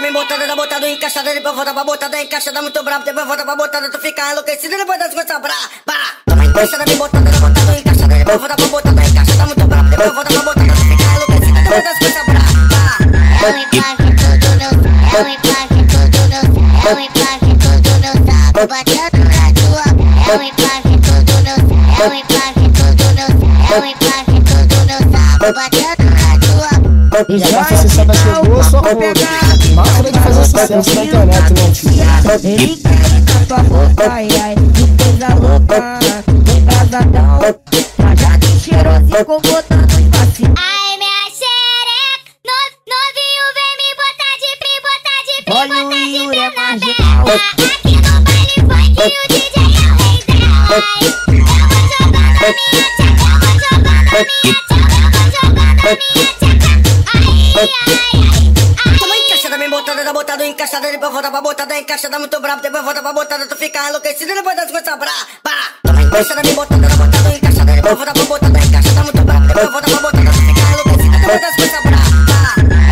bem botada, tá botada, encaixada, depois volta pra botada, encaixada muito brabo, depois volta pra botada, tu fica enlouquecido, depois das coisas pra, pra. Toma encaixada, bem botada, tá botada, encaixada, depois volta pra botada, encaixada muito brabo, depois volta pra botada, tu fica enlouquecido, depois das coisas pra, pra. É o impacto do meu, é o impacto do meu, é o impacto do meu saco batendo na tua, é o impacto do meu, é o impacto do meu, é o impacto do meu saco batendo na tua. E a sessada chegou, só com máquina de fazer sucesso na internet, né? tio? Ele quer na tua boca, ai ai, que coisa louca. Vem casadão, rajado e cheirosinho com botando em vacina. Ai, minha xereca, no, novinho vem me botar de pri, botar de pri, Olha botar de Yuri é pri na bela. Aqui no baile funk o DJ é o rei dela. Ai, eu vou jogando a minha tcheca, eu vou jogando a minha encaixada, bem botada, tá botada, encaixada, depois volta pra botada, encaixada muito brabo, depois volta pra botada, tu fica enlouquecido, depois das coisas pra. Toma encaixada, bem botada, tá botada, encaixada, depois volta pra botada, encaixada muito brabo, depois volta pra botada, tu fica enlouquecido, depois das coisas pra, pra.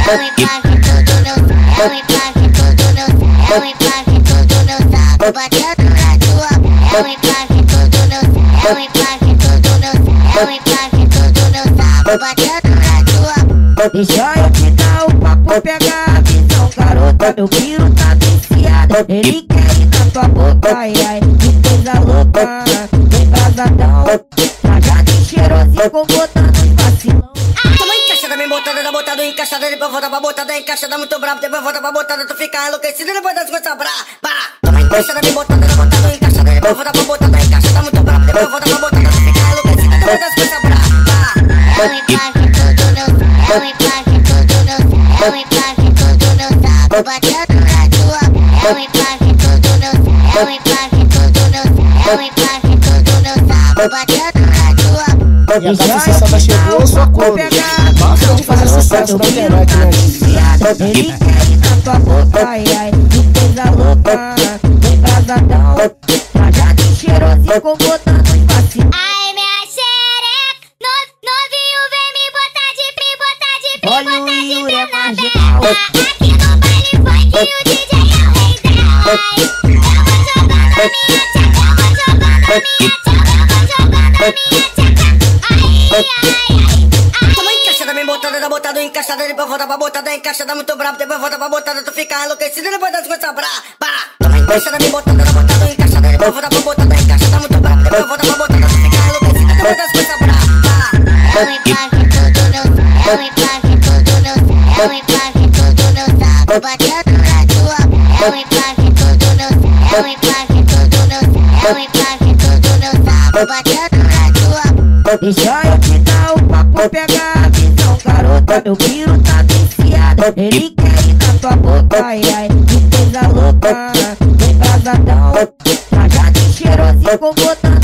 É o impacto do meu, é o impacto do meu, é o impacto do meu saco batendo na tua. É o impacto do meu, é o impacto do meu, é o impacto do meu saco batendo eu te dar o papo, pega a visão, garota. Meu piro tá viciado, ele quer ir na tua boca, ai ai, que coisa louca. Vem casadão, rajado e cheirosinho com botando em vacilão. Toma encaixada, bem botada, tá botada, encaixada, depois volta pra botada, encaixada muito brabo, depois volta pra botada, tu fica enlouquecido, depois das coisas pra, pra. Toma encaixada, bem botada, tá botada, encaixada, depois volta pra botada, encaixada muito brabo, depois volta pra botada, tu fica enlouquecido, depois das coisas pra, pra. Batendo na tua. É o impacto do meu, é o impacto do meu, é o impacto do meu saco batendo na tua. E a nossa sessada chegou, só com máquina de fazer sucesso na internet, né? Ele quer ir na tua boca, ai ai, que coisa louca. Vem casadão, rajado e cheirosinho com botando em vacilão. Ai, minha xereca, no, novinho vem me botar de pri, botar de pri, Olha o botar de Yuri pri é na marginal. bela. Tá encaixada, depois volta pra botada, encaixada muito brabo, depois volta pra botada, tu fica enlouquecido, depois das coisas pra, pra. Toma encaixada, bem botada, tá botada, encaixada, depois volta pra botada, encaixada muito brabo, depois volta pra botada, tu fica enlouquecido, depois das coisas pra, pra. É o impacto do meu, é o impacto do meu, é o impacto batendo na tua. É o impacto do meu, é o impacto do meu, é o impacto do meu saco batendo na tua. Eu te dar o papo, pega a visão, garota. Meu piro tá viciado, ele quer ir na tua boca, ai ai, que coisa louca. Vem casadão, rajado e cheirosinho com botão